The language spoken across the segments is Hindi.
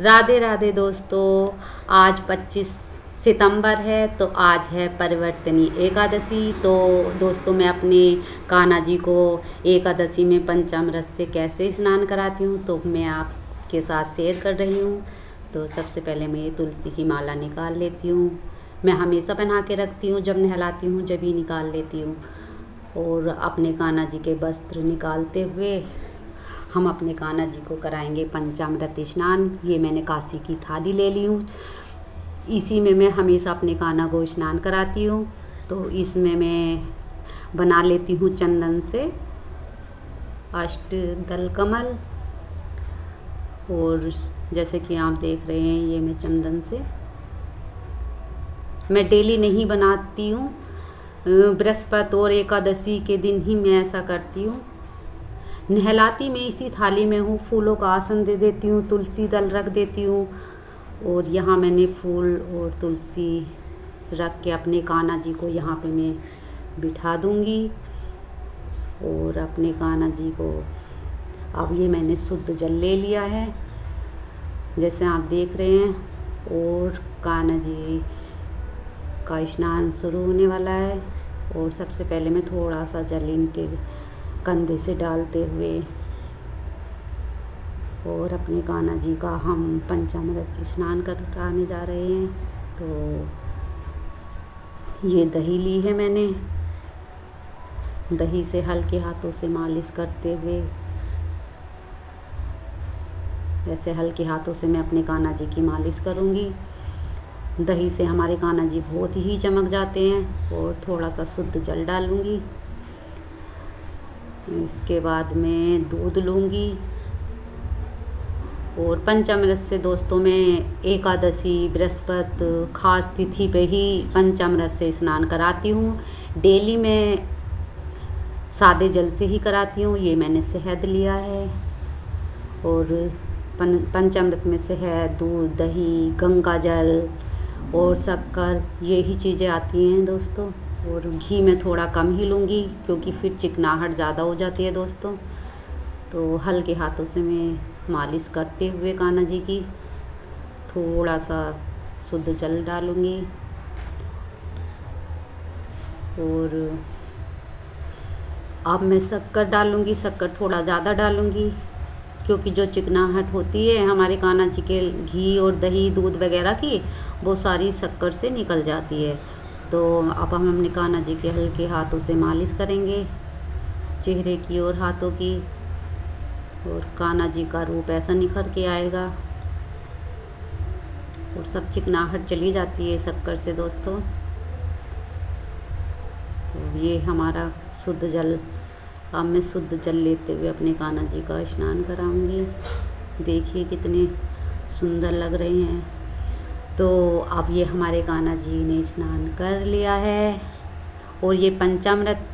राधे राधे दोस्तों, आज 25 सितंबर है तो आज है परिवर्तनी एकादशी। तो दोस्तों, मैं अपने कान्हा जी को एकादशी में पंचामृत से कैसे स्नान कराती हूँ तो मैं आपके साथ शेयर कर रही हूँ। तो सबसे पहले मैं ये तुलसी की माला निकाल लेती हूँ। मैं हमेशा पहना के रखती हूँ, जब नहलाती हूँ, जब ही निकाल लेती हूँ। और अपने कान्हा जी के वस्त्र निकालते हुए हम अपने कान्हा जी को कराएँगे पंचामृत स्नान। ये मैंने काशी की थाली ले ली हूँ। इसी में मैं हमेशा अपने कान्हा को स्नान कराती हूँ। तो इसमें मैं बना लेती हूँ चंदन से अष्ट दल कमल और जैसे कि आप देख रहे हैं, ये मैं चंदन से। मैं डेली नहीं बनाती हूँ। बृहस्पति और एकादशी के दिन ही मैं ऐसा करती हूँ। नहलाती मैं इसी थाली में हूँ, फूलों का आसन दे देती हूँ, तुलसी दल रख देती हूँ और यहाँ मैंने फूल और तुलसी रख के अपने कान्हा जी को यहाँ पे मैं बिठा दूँगी और अपने कान्हा जी को अब ये मैंने शुद्ध जल ले लिया है, जैसे आप देख रहे हैं और कान्हा जी का स्नान शुरू होने वाला है और सबसे पहले मैं थोड़ा सा जल इनके कंधे से डालते हुए और अपने कान्हा जी का हम पंचामृत स्नान कराने जा रहे हैं। तो ये दही ली है मैंने। दही से हल्के हाथों से मालिश करते हुए, ऐसे हल्के हाथों से मैं अपने कान्हा जी की मालिश करूँगी। दही से हमारे कान्हा जी बहुत ही चमक जाते हैं और थोड़ा सा शुद्ध जल डालूँगी। इसके बाद मैं दूध लूँगी। और पंचामृत से दोस्तों मैं एकादशी, बृहस्पत, खास तिथि पे ही पंचामृत से स्नान कराती हूँ। डेली मैं सादे जल से ही कराती हूँ, ये मैंने शहद लिया है। और पंचामृत में शहद, दूध, दही, गंगा जल और शक्कर यही चीज़ें आती हैं दोस्तों। और घी मैं थोड़ा कम ही लूँगी, क्योंकि फिर चिकनाहट ज़्यादा हो जाती है दोस्तों। तो हल्के हाथों से मैं मालिश करते हुए कान्हा जी की थोड़ा सा शुद्ध जल डालूँगी। और अब मैं शक्कर डालूँगी, शक्कर थोड़ा ज़्यादा डालूँगी, क्योंकि जो चिकनाहट होती है हमारे कान्हा जी के घी और दही, दूध वगैरह की, वो सारी शक्कर से निकल जाती है। तो अब हम अपने कान्हा जी के हल्के हाथों से मालिश करेंगे, चेहरे की और हाथों की, और कान्हा जी का रूप ऐसा निखर के आएगा, और सब चिकनाहट चली जाती है शक्कर से दोस्तों। तो ये हमारा शुद्ध जल, अब मैं शुद्ध जल लेते हुए अपने कान्हा जी का स्नान कराऊँगी। देखिए कितने सुंदर लग रहे हैं। तो अब ये हमारे कान्हा जी ने स्नान कर लिया है और ये पंचामृत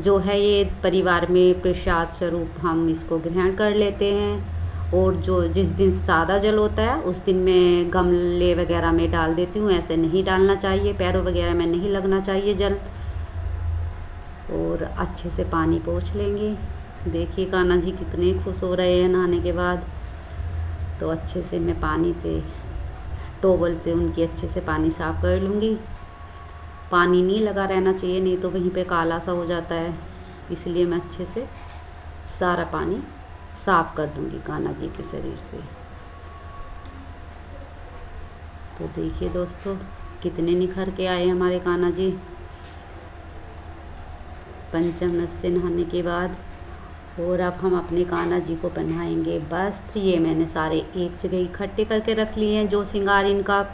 जो है ये परिवार में प्रसाद स्वरूप हम इसको ग्रहण कर लेते हैं और जो जिस दिन सादा जल होता है, उस दिन मैं गमले वगैरह में डाल देती हूँ, ऐसे नहीं डालना चाहिए, पैरों वगैरह में नहीं लगना चाहिए जल। और अच्छे से पानी पोछ लेंगे। देखिए कान्हा जी कितने खुश हो रहे हैं नहाने के बाद। तो अच्छे से मैं पानी से टोवल से उनकी अच्छे से पानी साफ़ कर लूँगी। पानी नहीं लगा रहना चाहिए, नहीं तो वहीं पे काला सा हो जाता है। इसलिए मैं अच्छे से सारा पानी साफ़ कर दूँगी कान्हा जी के शरीर से। तो देखिए दोस्तों, कितने निखर के आए हमारे कान्हा जी। पंचम से नहाने के बाद और अब हम अपने कान्हा जी को पहनाएँगे। वस्त्र, ये मैंने सारे एक जगह इकट्ठे करके रख लिए हैं, जो सिंगार इनका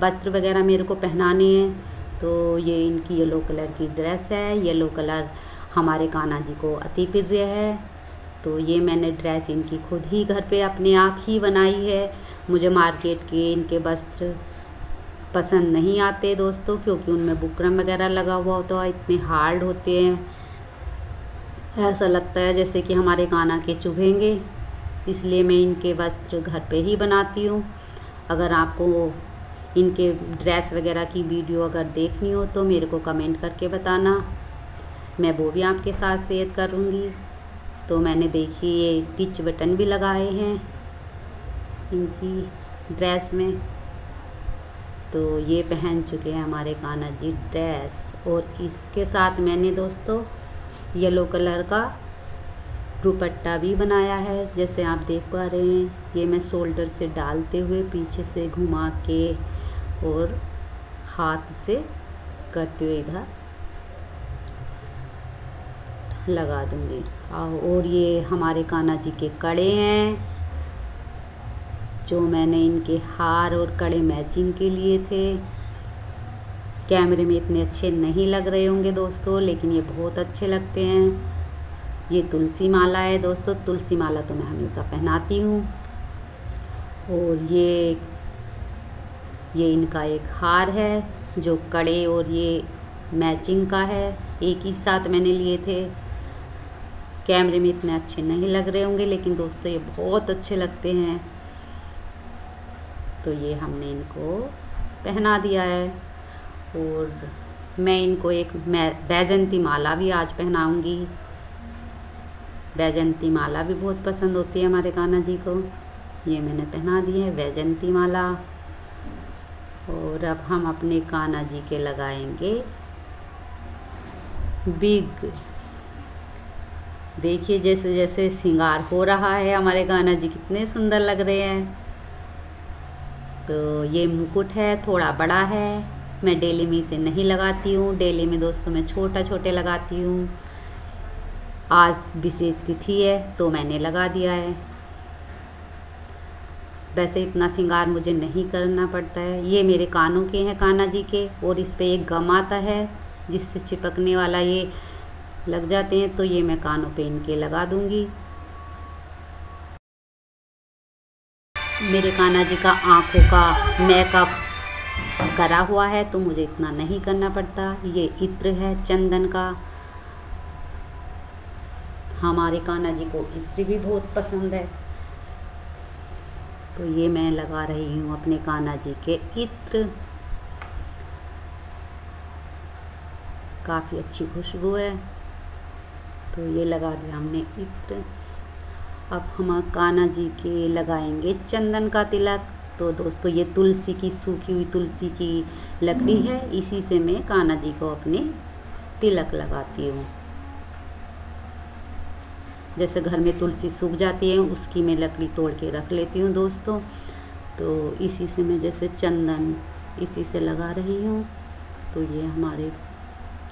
वस्त्र वगैरह मेरे को पहनाने हैं। तो ये इनकी येलो कलर की ड्रेस है, येलो कलर हमारे कान्हा जी को अति प्रिय है। तो ये मैंने ड्रेस इनकी खुद ही घर पे अपने आप ही बनाई है। मुझे मार्केट के इनके वस्त्र पसंद नहीं आते दोस्तों, क्योंकि उनमें बुकरम वगैरह लगा हुआ होता है, इतने हार्ड होते हैं। ऐसा लगता है जैसे कि हमारे काना के चुभेंगे, इसलिए मैं इनके वस्त्र घर पे ही बनाती हूँ। अगर आपको इनके ड्रेस वगैरह की वीडियो अगर देखनी हो तो मेरे को कमेंट करके बताना। मैं वो भी आपके साथ शेयर करूँगी। तो मैंने देखी ये टिच बटन भी लगाए हैं इनकी ड्रेस में। तो ये पहन चुके हैं हमारे कान्हा जी ड्रेस और इसके साथ मैंने दोस्तों येलो कलर का दुपट्टा भी बनाया है, जैसे आप देख पा रहे हैं। ये मैं शोल्डर से डालते हुए पीछे से घुमा के और हाथ से करते हुए इधर लगा दूँगी। और ये हमारे कान्हा जी के कड़े हैं, जो मैंने इनके हार और कड़े मैचिंग के लिए थे। कैमरे में इतने अच्छे नहीं लग रहे होंगे दोस्तों, लेकिन ये बहुत अच्छे लगते हैं। ये तुलसी माला है दोस्तों, तुलसी माला तो मैं हमेशा पहनाती हूँ। और ये ये इनका एक हार है, जो कड़े और ये मैचिंग का है, एक ही साथ मैंने लिए थे। कैमरे में इतने अच्छे नहीं लग रहे होंगे, लेकिन दोस्तों ये बहुत अच्छे लगते हैं। तो ये हमने इनको पहना दिया है। और मैं इनको एक बैजंती माला भी आज पहनाऊँगी। बैजंती माला भी बहुत पसंद होती है हमारे कान्हा जी को। ये मैंने पहना दी है वैजंती माला। और अब हम अपने कान्हा जी के लगाएँगे। बिग। देखिए जैसे जैसे श्रृंगार हो रहा है, हमारे कान्हा जी कितने सुंदर लग रहे हैं। तो ये मुकुट है, थोड़ा बड़ा है। मैं डेली में इसे नहीं लगाती हूँ, डेली में दोस्तों मैं छोटा छोटे लगाती हूँ। आज विशेष तिथि है तो मैंने लगा दिया है। वैसे इतना श्रृंगार मुझे नहीं करना पड़ता है। ये मेरे कानों के हैं, कान्हा जी के, और इस पर एक गम आता है, जिससे चिपकने वाला ये लग जाते हैं तो ये मैं कानों पे इनके लगा दूँगी। मेरे कान्हा जी का आँखों का मेकअप करा हुआ है तो मुझे इतना नहीं करना पड़ता। ये इत्र है चंदन का। हमारे कान्हा जी को इत्र भी बहुत पसंद है। तो ये मैं लगा रही हूँ अपने कान्हा जी के इत्र। काफ़ी अच्छी खुशबू है। तो ये लगा दिया हमने इत्र। अब हम कान्हा जी के लगाएँगे चंदन का तिलक। तो दोस्तों, ये तुलसी की सूखी हुई तुलसी की लकड़ी है। इसी से मैं कान्हा जी को अपने तिलक लगाती हूँ। जैसे घर में तुलसी सूख जाती है, उसकी मैं लकड़ी तोड़ के रख लेती हूँ दोस्तों। तो इसी से मैं जैसे चंदन, इसी से लगा रही हूँ। तो ये हमारे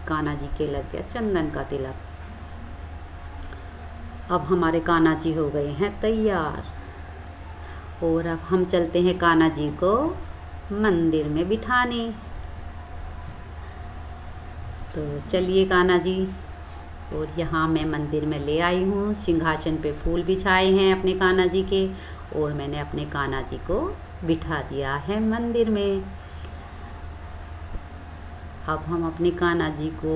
कान्हा जी के लग गया चंदन का तिलक। अब हमारे कान्हा जी हो गए हैं तैयार। और अब हम चलते हैं कान्हा जी को मंदिर में बिठाने। तो चलिए कान्हा जी, और यहाँ मैं मंदिर में ले आई हूँ। सिंहासन पे फूल बिछाए हैं अपने कान्हा जी के, और मैंने अपने कान्हा जी को बिठा दिया है मंदिर में। अब हम अपने कान्हा जी को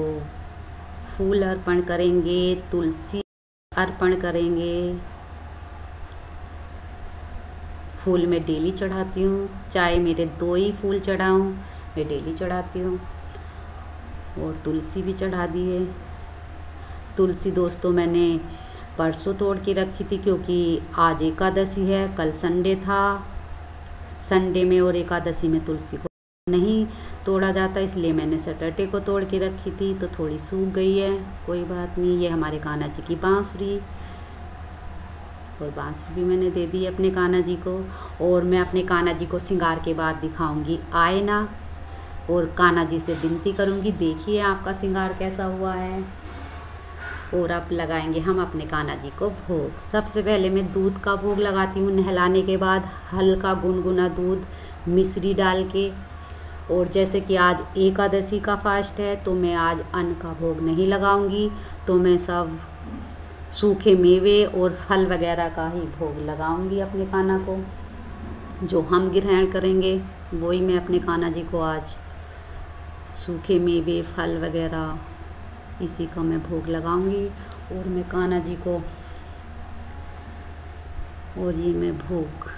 फूल अर्पण करेंगे, तुलसी अर्पण करेंगे। फूल मैं डेली चढ़ाती हूँ चाहे मेरे दो ही फूल चढ़ाऊँ, मैं डेली चढ़ाती हूँ। और तुलसी भी चढ़ा दिए तुलसी दोस्तों मैंने परसों तोड़ के रखी थी क्योंकि आज एकादशी है, कल संडे था। संडे में और एकादशी में तुलसी को नहीं तोड़ा जाता, इसलिए मैंने सैटरडे को तोड़ के रखी थी तो थोड़ी सूख गई है, कोई बात नहीं, ये हमारे कान्हा जी की बाँसुरी। और बाँसुरी भी मैंने दे दी अपने कान्हा जी को और मैं अपने कान्हा जी को श्रृंगार के बाद दिखाऊँगी। आयना और कान्हा जी से विनती करूँगी, देखिए आपका सिंगार कैसा हुआ है। और अब लगाएँगे, हम अपने कान्हा जी को भोग। सबसे पहले मैं दूध का भोग लगाती हूँ। नहलाने के बाद हल्का गुनगुना दूध, मिश्री डाल के। और जैसे कि आज एकादशी का फास्ट है तो मैं आज अन्न का भोग नहीं लगाऊँगी। तो मैं सब सूखे मेवे और फल वगैरह का ही भोग लगाऊँगी अपने कान्हा को। जो हम ग्रहण करेंगे, वही मैं अपने कान्हा जी को आज सूखे मेवे, फल वगैरह, इसी का मैं भोग लगाऊँगी और मैं कान्हा जी को और ये मैं भोग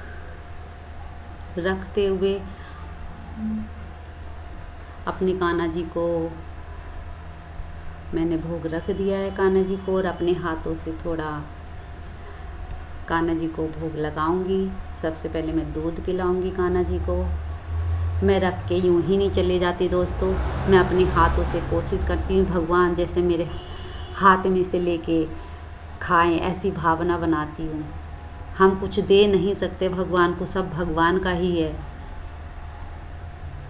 रखते हुए अपने कान्हा जी को मैंने भोग रख दिया है कान्हा जी को और अपने हाथों से थोड़ा कान्हा जी को भोग लगाऊँगी। सबसे पहले मैं दूध पिलाऊँगी कान्हा जी को। मैं रख के यूँ ही नहीं चले जाती दोस्तों। मैं अपने हाथों से कोशिश करती हूँ भगवान जैसे मेरे हाथ में से लेके खाएँ, ऐसी भावना बनाती हूँ। हम कुछ दे नहीं सकते, भगवान को सब भगवान का ही है।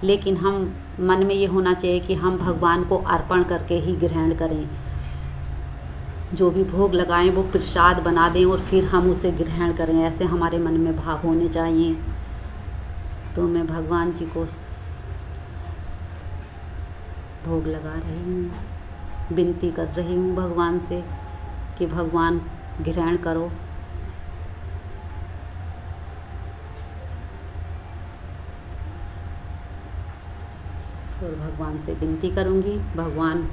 लेकिन हम मन में ये होना चाहिए कि हम भगवान को अर्पण करके ही ग्रहण करें। जो भी भोग लगाएँ, वो प्रसाद बना दें और फिर हम उसे ग्रहण करें, ऐसे हमारे मन में भाव होने चाहिए। तो मैं भगवान जी को भोग लगा रही हूँ, विनती कर रही हूँ भगवान से कि भगवान ग्रहण करो। और भगवान से विनती करूँगी। भगवान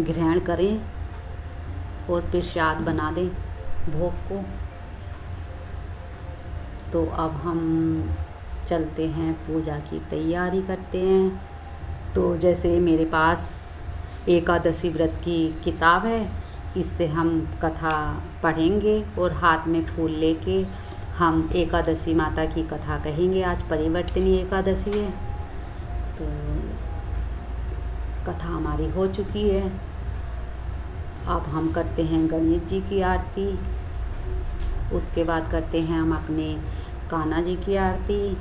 ग्रहण करें और प्रसाद बना दें भोग को। तो अब हम चलते हैं, पूजा की तैयारी करते हैं। तो जैसे मेरे पास एकादशी व्रत की किताब है, इससे हम कथा पढ़ेंगे और हाथ में फूल लेके हम एकादशी माता की कथा कहेंगे। आज परिवर्तनी एकादशी है। कथा हमारी हो चुकी है। अब हम करते हैं गणेश जी की आरती। उसके बाद करते हैं हम अपने कान्हा जी की आरती।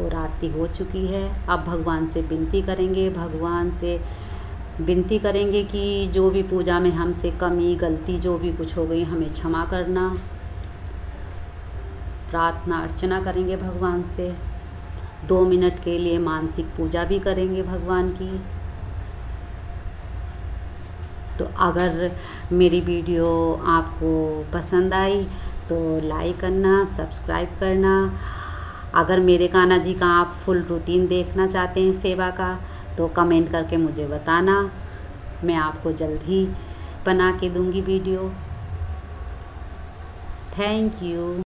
और आरती हो चुकी है। अब भगवान से विनती करेंगे। भगवान से विनती करेंगे कि जो भी पूजा में हमसे कमी, गलती, जो भी कुछ हो गई, हमें क्षमा करना। प्रार्थना, अर्चना करेंगे भगवान से। दो मिनट के लिए मानसिक पूजा भी करेंगे भगवान की। तो अगर मेरी वीडियो आपको पसंद आई तो लाइक करना, सब्सक्राइब करना। अगर मेरे कान्हा जी का आप फुल रूटीन देखना चाहते हैं सेवा का तो कमेंट करके मुझे बताना। मैं आपको जल्द ही बना के दूँगी वीडियो। Thank you.